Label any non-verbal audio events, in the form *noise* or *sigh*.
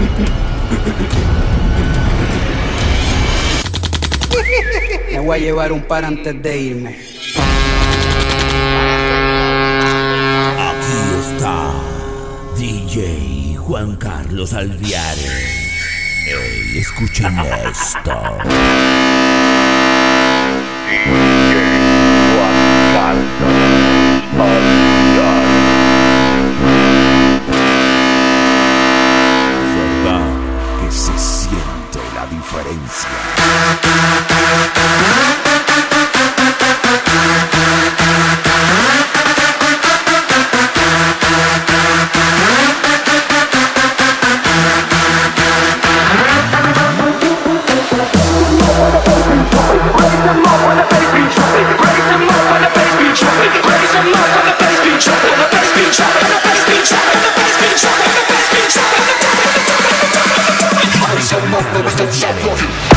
*laughs* Me voy a llevar un par antes de irme. Aquí está DJ Juan Carlos Alviare. Hey, escuchen esto. Space. What was the job for.